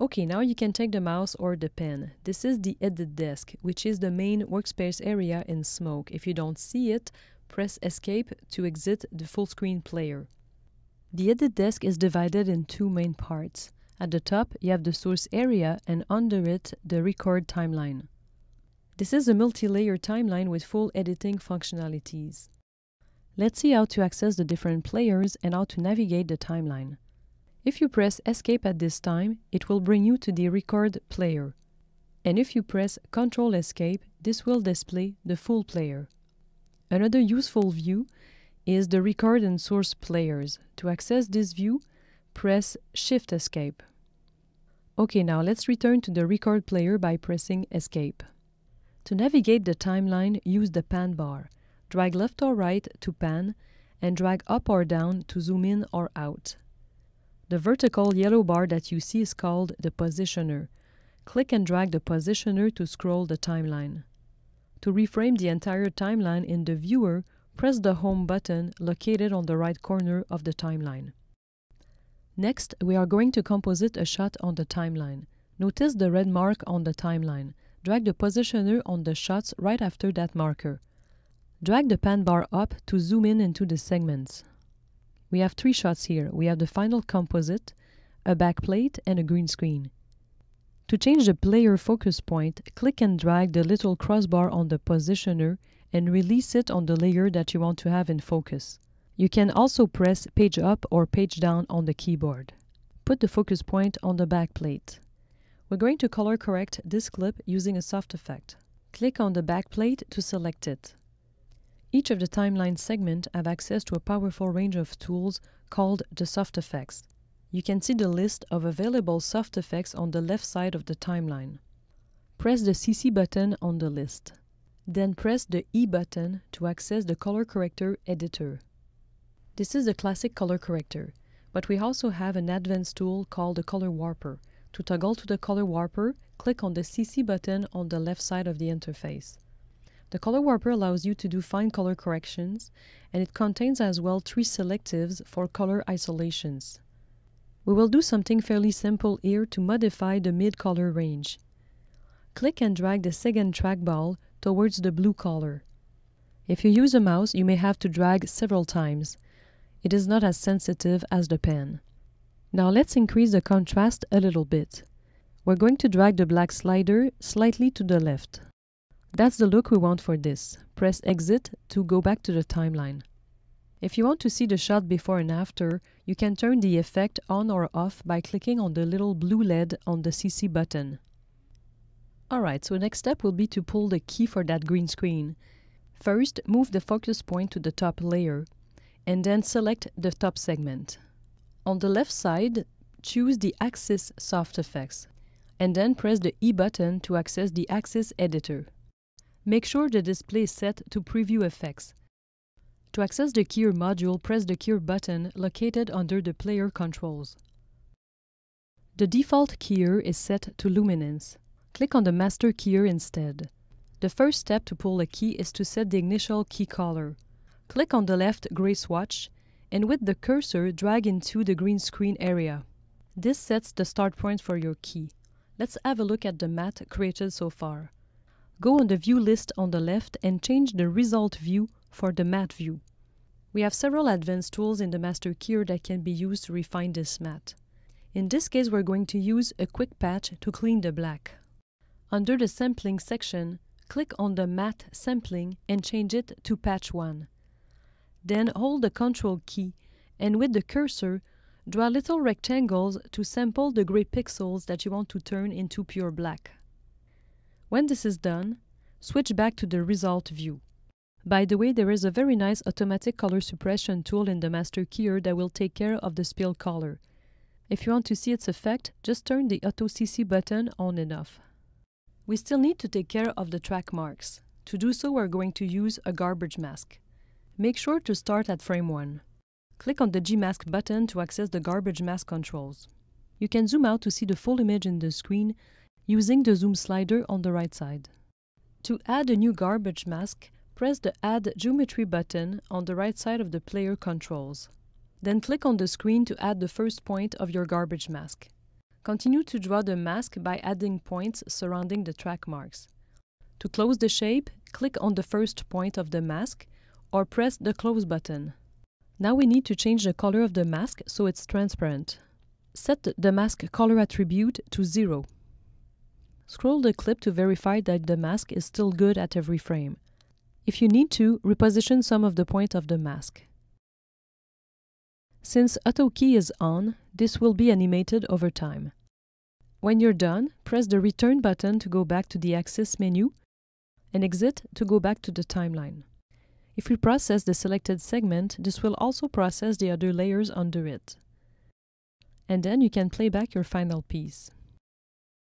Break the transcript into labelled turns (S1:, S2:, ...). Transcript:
S1: Okay, now you can take the mouse or the pen. This is the edit desk, which is the main workspace area in Smoke. If you don't see it, press escape to exit the full screen player. The edit desk is divided in two main parts. At the top, you have the source area and under it, the record timeline. This is a multi-layer timeline with full editing functionalities. Let's see how to access the different players and how to navigate the timeline. If you press Escape at this time, it will bring you to the record player. And if you press Ctrl Escape, this will display the full player. Another useful view is the record and source players. To access this view, press Shift Escape. Okay, now let's return to the record player by pressing Escape. To navigate the timeline, use the pan bar. Drag left or right to pan, and drag up or down to zoom in or out. The vertical yellow bar that you see is called the positioner. Click and drag the positioner to scroll the timeline. To reframe the entire timeline in the viewer, press the Home button located on the right corner of the timeline. Next, we are going to composite a shot on the timeline. Notice the red mark on the timeline. Drag the positioner on the shots right after that marker. Drag the pan bar up to zoom in into the segments. We have three shots here. We have the final composite, a backplate, and a green screen. To change the player focus point, click and drag the little crossbar on the positioner and release it on the layer that you want to have in focus. You can also press page up or page down on the keyboard. Put the focus point on the backplate. We're going to color correct this clip using a soft effect. Click on the backplate to select it. Each of the timeline segment have access to a powerful range of tools called the soft effects. You can see the list of available soft effects on the left side of the timeline. Press the CC button on the list. Then press the E button to access the color corrector editor. This is the classic color corrector, but we also have an advanced tool called the color warper. To toggle to the color warper, click on the CC button on the left side of the interface. The color warper allows you to do fine color corrections, and it contains as well three selectives for color isolations. We will do something fairly simple here to modify the mid-color range. Click and drag the second trackball towards the blue color. If you use a mouse, you may have to drag several times. It is not as sensitive as the pen. Now let's increase the contrast a little bit. We're going to drag the black slider slightly to the left. That's the look we want for this. Press exit to go back to the timeline. If you want to see the shot before and after, you can turn the effect on or off by clicking on the little blue LED on the CC button. Alright, so next step will be to pull the key for that green screen. First, move the focus point to the top layer, and then select the top segment. On the left side, choose the Axis Soft Effects, and then press the E button to access the Axis Editor. Make sure the display is set to Preview Effects, to access the keyer module, press the keyer button located under the player controls. The default keyer is set to luminance. Click on the master keyer instead. The first step to pull a key is to set the initial key color. Click on the left gray swatch and with the cursor drag into the green screen area. This sets the start point for your key. Let's have a look at the matte created so far. Go on the view list on the left and change the result view for the matte view. We have several advanced tools in the master keyer that can be used to refine this matte. In this case, we're going to use a quick patch to clean the black. Under the sampling section, click on the matte sampling and change it to patch 1. Then hold the Control key and with the cursor, draw little rectangles to sample the gray pixels that you want to turn into pure black. When this is done, switch back to the result view. By the way, there is a very nice automatic color suppression tool in the master keyer that will take care of the spill color. If you want to see its effect, just turn the Auto CC button on and off. We still need to take care of the track marks. To do so, we're going to use a garbage mask. Make sure to start at frame 1. Click on the Gmask button to access the garbage mask controls. You can zoom out to see the full image in the screen using the zoom slider on the right side. To add a new garbage mask, press the Add Geometry button on the right side of the player controls. Then click on the screen to add the first point of your garbage mask. Continue to draw the mask by adding points surrounding the track marks. To close the shape, click on the first point of the mask or press the Close button. Now we need to change the color of the mask so it's transparent. Set the mask color attribute to 0. Scroll the clip to verify that the mask is still good at every frame. If you need to, reposition some of the point of the mask. Since Auto Key is on, this will be animated over time. When you're done, press the Return button to go back to the Axis menu and Exit to go back to the timeline. If we process the selected segment, this will also process the other layers under it. And then you can play back your final piece.